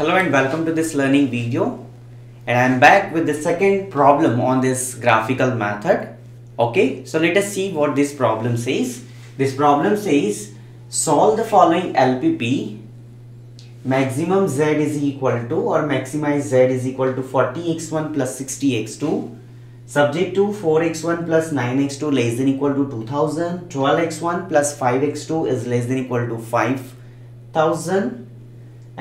Hello and welcome to this learning video. And I am back with the second problem on this graphical method. Okay, so let us see what this problem says. This problem says solve the following LPP maximum z is equal to or maximize z is equal to 40x1 plus 60x2 subject to 4x1 plus 9x2 less than equal to 2000 12x1 plus 5x2 is less than equal to 5000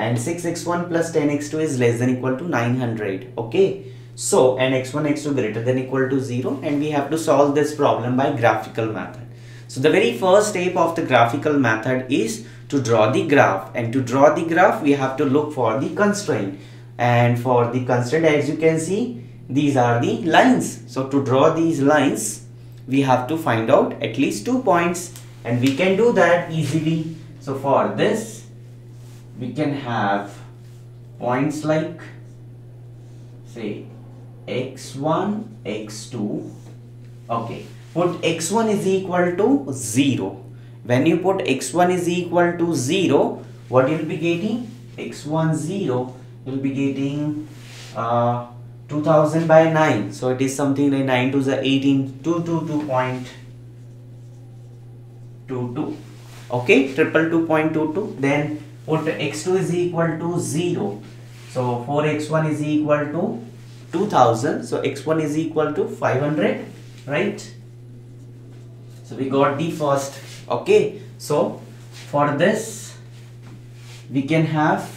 and 6x1 plus 10x2 is less than equal to 900 okay? So and x1 x2 greater than equal to 0 and we have to solve this problem by graphical method. So the very first step of the graphical method is to draw the graph. And to draw the graph we have to look for the constraint. And for the constraint as you can see these are the lines. So to draw these lines we have to find out at least two points. And we can do that easily. So for this we can have points like say x1 x2 okay put x1 is equal to 0 when you put x1 is equal to 0 what you'll be getting? x1 0 you'll be getting uh, 2000 by 9 so it is something like 9 to the 18 222.22 okay triple 2.22 then put x2 is equal to 0 so 4x1 is equal to 2000 so x1 is equal to 500 right? So we got the first. Okay. So for this we can have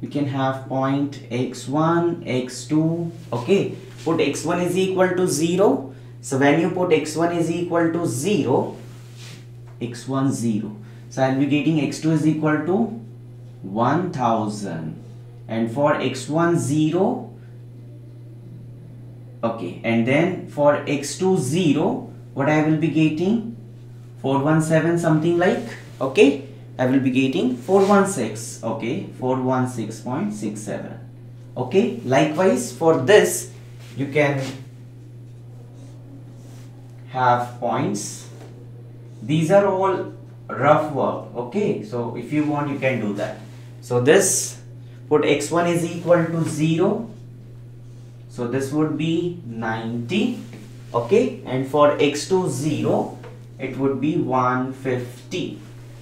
we can have point x1 x2 okay. Put x1 is equal to 0 so when you put x1 is equal to 0 x1 0 so I'll be getting x2 is equal to 1000 and for x1 0 okay and then for x2 0 what I will be getting? 417 something like okay I will be getting 416 okay 416.67 okay likewise for this you can have points these are all rough work okay? So if you want you can do that. So this put x1 is equal to 0 so this would be 90 okay? And for x2 0 it would be 150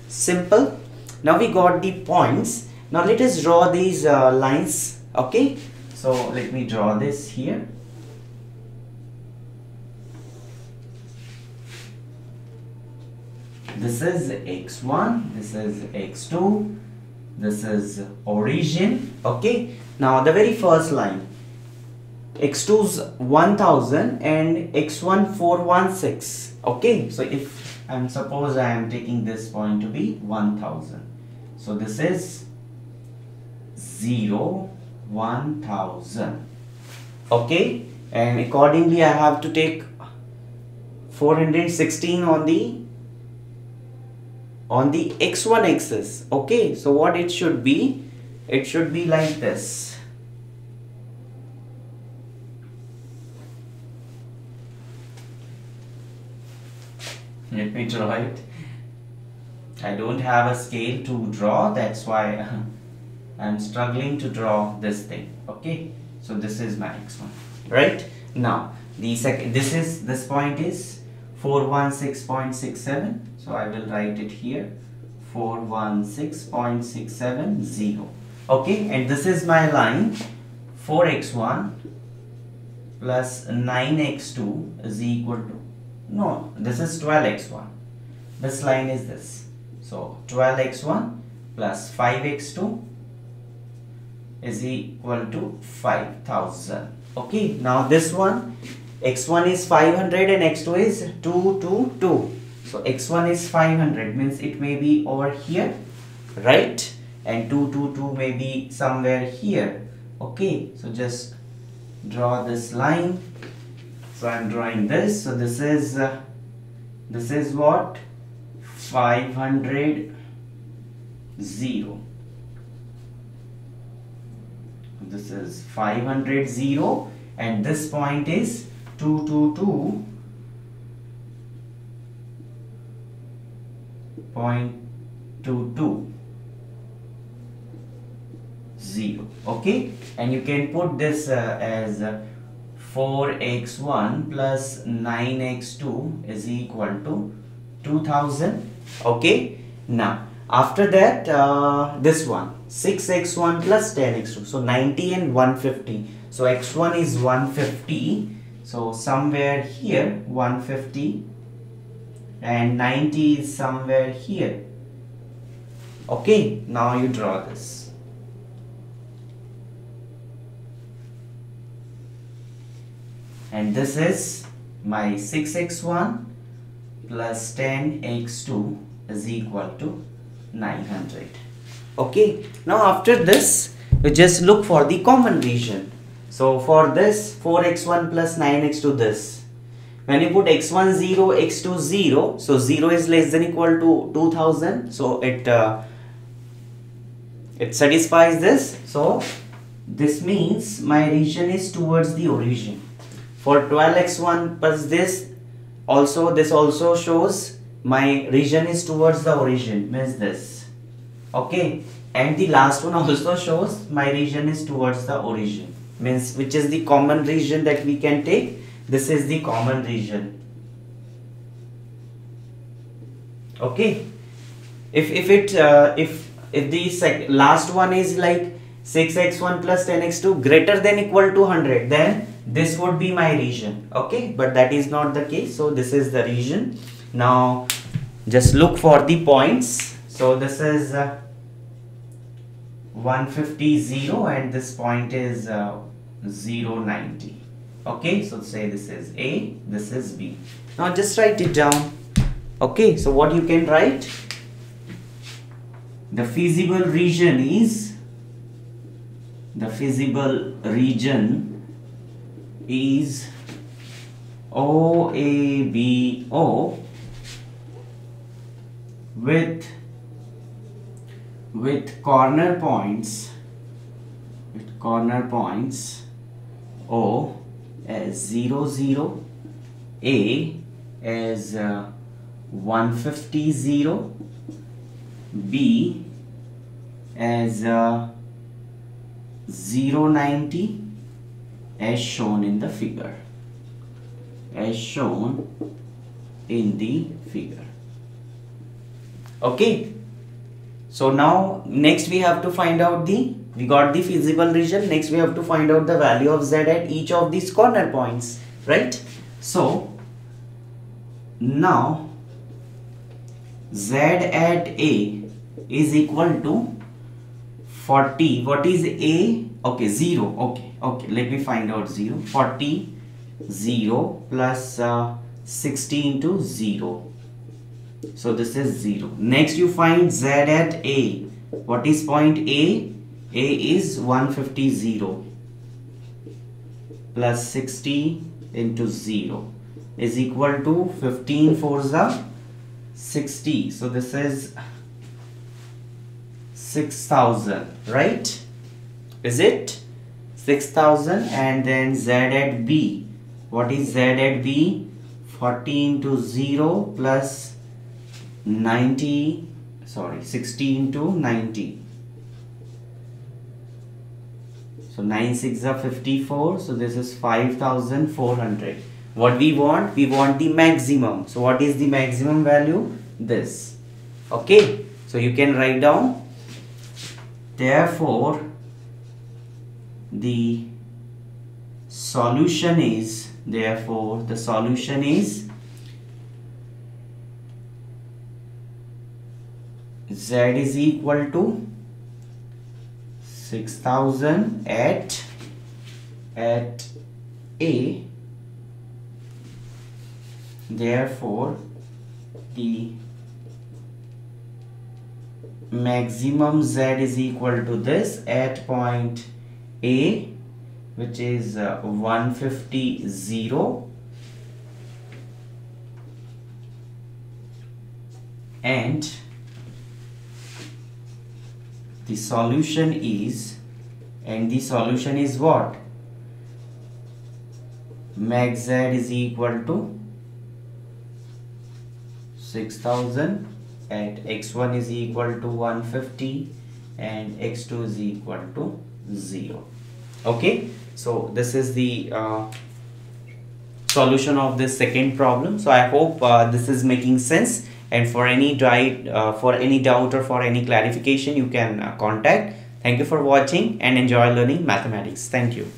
simple. Now we got the points. Now let us draw these uh, lines okay? So let me draw this here this is x1 this is x2 this is origin. Okay now the very first line. X2 is 1000 and x1 416 okay so if i'm suppose i am taking this point to be 1000 so this is 0 1000 okay and accordingly i have to take 416 on the on the x1 axis okay? So what it should be? It should be like this. Let me draw it. I don't have a scale to draw that's why I'm struggling to draw this thing okay? So this is my x1 right? Now the second this is this point is 416.67 so I will write it here. 416.670 okay and this is my line. 4x1 plus 9x2 is equal to no this is 12x1 this line is this. So 12x1 plus 5x2 is equal to 5000 okay now this one x1 is 500 and x2 is 222 so x1 is 500 means it may be over here right? And 222 may be somewhere here. Okay so just draw this line. So i'm drawing this. So this is uh, this is what? 500 0 this is 500 0 and this point is 222 point 22 0 okay? And you can put this uh, as uh, 4x1 plus 9x2 is equal to 2000 okay? Now after that uh, this one 6x1 plus 10x2 so 90 and 150 so x1 is 150 so somewhere here 150 and 90 is somewhere here. Okay now you draw this. And this is my 6x1 plus 10x2 is equal to 900 okay now after this we just look for the common region so for this 4x1 plus 9x2 this. When you put x1 0 x2 0 so 0 is less than equal to 2000 so it uh, it satisfies this. So this means my region is towards the origin. For 12x1 plus this also this also shows my region is towards the origin means this. Okay? And the last one also shows my region is towards the origin means which is the common region that we can take. This is the common region. Okay? If if it uh, if if the last one is like 6x1 plus 10x2 greater than equal to 100 then this would be my region. Okay? But that is not the case. So this is the region. Now just look for the points. So this is uh, 150 0 and this point is uh, 0 90 okay so say this is A this is B. Now just write it down. Okay so what you can write? The feasible region is the feasible region is OABO with with corner points with corner points O as 0 0 A as uh, 150 0 B as uh, 090 as shown in the figure as shown in the figure. Okay so now next we have to find out the we got the feasible region next we have to find out the value of z at each of these corner points right? So now z at a is equal to 40 what is a? Okay 0 okay okay let me find out 0 40 0 plus, uh, 60 into 0 so this is 0 next you find z at a. What is point a? A is 150 0 plus 60 into 0 is equal to 15 for the 60 so this is 6000 right? Is it 6000 and then z at b. What is z at b? 14 to 0 plus 90 sorry 16 to 90 so 9 6 are 54 so this is 5400 what we want? We want the maximum. So what is the maximum value? This. Okay? So you can write down. Therefore the solution is therefore the solution is z is equal to 6000 at at a. Therefore the maximum z is equal to this at point a which is uh, 150 0 and the solution is and the solution is what? Max z is equal to 6000 at x1 is equal to 150 and x2 is equal to 0 okay? So this is the uh, solution of this second problem. So i hope uh, this is making sense and for any doubt uh, for any doubt or for any clarification you can uh, contact. Thank you for watching and enjoy learning mathematics. Thank you